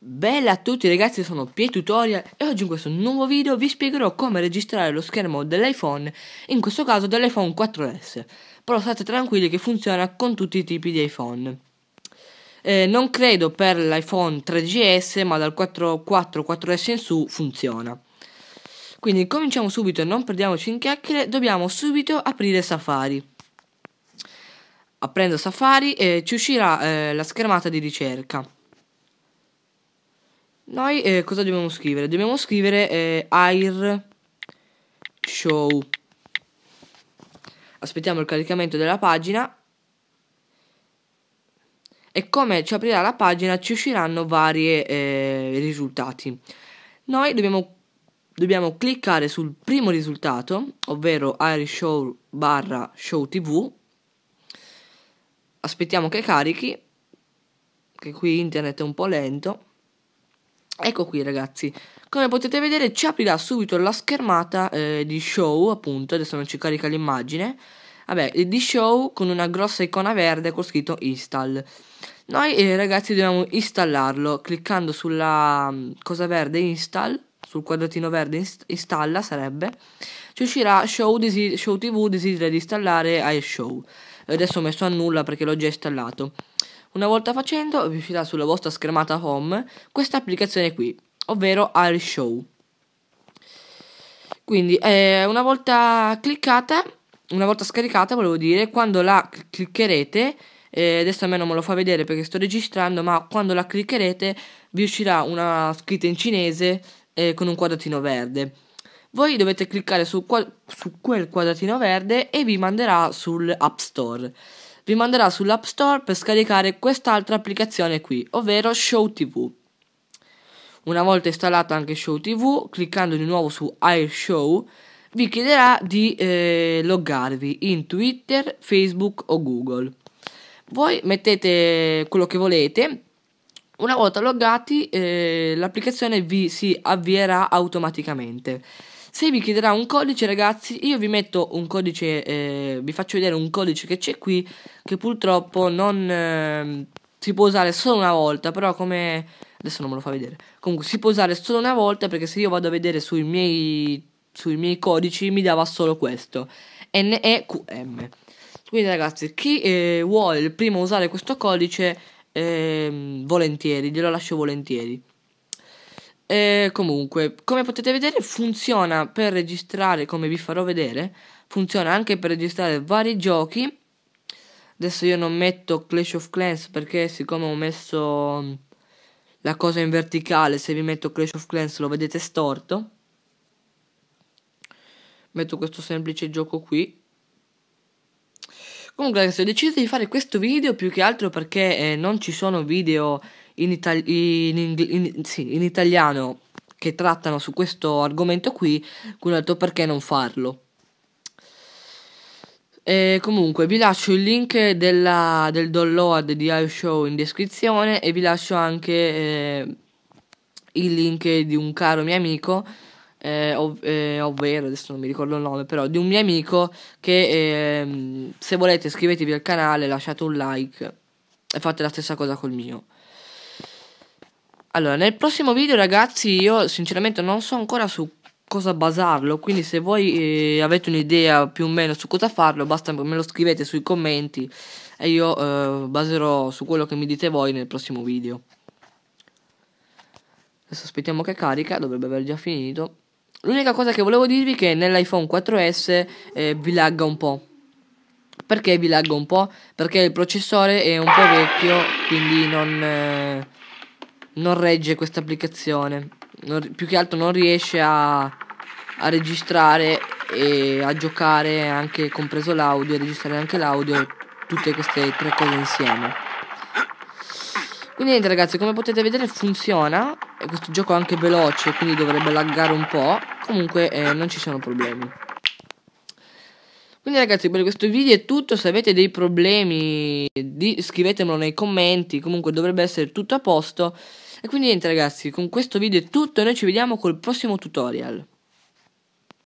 Bella a tutti ragazzi, sono Pie Tutorial e oggi in questo nuovo video vi spiegherò come registrare lo schermo dell'iPhone, in questo caso dell'iPhone 4S. Però state tranquilli che funziona con tutti i tipi di iPhone. Eh, non credo per l'iPhone 3GS, ma dal 4, 4, 4S in su funziona. Quindi cominciamo subito e non perdiamoci in chiacchiere, dobbiamo subito aprire Safari. Aprendo Safari eh, ci uscirà eh, la schermata di ricerca. Noi eh, cosa dobbiamo scrivere? Dobbiamo scrivere eh, Air Show. Aspettiamo il caricamento della pagina. E come ci aprirà la pagina ci usciranno vari eh, risultati. Noi dobbiamo, dobbiamo cliccare sul primo risultato, ovvero Air Show barra Show TV. Aspettiamo che carichi, che qui internet è un po' lento. Ecco qui ragazzi, come potete vedere ci aprirà subito la schermata eh, di show appunto, adesso non ci carica l'immagine, vabbè di show con una grossa icona verde con scritto install. Noi eh, ragazzi dobbiamo installarlo cliccando sulla um, cosa verde install, sul quadratino verde inst installa sarebbe, ci uscirà show, show tv desidera di installare iShow. Adesso ho messo a nulla perché l'ho già installato. Una volta facendo vi uscirà sulla vostra schermata home questa applicazione qui, ovvero iShow. Quindi eh, una volta cliccata, una volta scaricata volevo dire, quando la cliccherete, eh, adesso a me non me lo fa vedere perché sto registrando, ma quando la cliccherete vi uscirà una scritta in cinese eh, con un quadratino verde. Voi dovete cliccare su, su quel quadratino verde e vi manderà sul App Store vi manderà sull'App Store per scaricare quest'altra applicazione qui, ovvero Show TV. Una volta installato anche Show TV, cliccando di nuovo su iShow, vi chiederà di eh, loggarvi in Twitter, Facebook o Google. Voi mettete quello che volete. Una volta loggati, eh, l'applicazione vi si avvierà automaticamente. Se vi chiederà un codice, ragazzi, io vi metto un codice, eh, vi faccio vedere un codice che c'è qui, che purtroppo non eh, si può usare solo una volta, però come... adesso non me lo fa vedere. Comunque si può usare solo una volta perché se io vado a vedere sui miei, sui miei codici mi dava solo questo, NEQM. Quindi ragazzi, chi eh, vuole il primo usare questo codice, ehm, volentieri, glielo lascio volentieri. E comunque, come potete vedere, funziona per registrare, come vi farò vedere, funziona anche per registrare vari giochi. Adesso io non metto Clash of Clans perché siccome ho messo mm, la cosa in verticale, se vi metto Clash of Clans lo vedete storto. Metto questo semplice gioco qui. Comunque ragazzi ho deciso di fare questo video più che altro perché eh, non ci sono video in, itali- in, in, sì, in italiano che trattano su questo argomento qui, quindi ho detto perché non farlo. E comunque vi lascio il link della, del download di iShow in descrizione e vi lascio anche eh, il link di un caro mio amico, eh, ov- eh, ovvero adesso non mi ricordo il nome, però di un mio amico che ehm, se volete iscrivetevi al canale, lasciate un like e fate la stessa cosa col mio. Allora, nel prossimo video ragazzi io sinceramente non so ancora su cosa basarlo, quindi se voi eh, avete un'idea più o meno su cosa farlo, basta me lo scrivete sui commenti e io eh, baserò su quello che mi dite voi nel prossimo video. Adesso aspettiamo che carica, dovrebbe aver già finito. L'unica cosa che volevo dirvi è che nell'iPhone 4S eh, vi lagga un po'. Perché vi lagga un po'? Perché il processore è un po' vecchio, quindi non eh, non regge questa applicazione. Non, più che altro non riesce a, a registrare e a giocare anche compreso l'audio, a registrare anche l'audio, tutte queste tre cose insieme. Quindi niente ragazzi, come potete vedere funziona, e questo gioco è anche veloce, quindi dovrebbe laggare un po', comunque eh, non ci sono problemi. Quindi ragazzi per questo video è tutto, se avete dei problemi di, scrivetemelo nei commenti, comunque dovrebbe essere tutto a posto. E quindi niente ragazzi, con questo video è tutto noi ci vediamo col prossimo tutorial.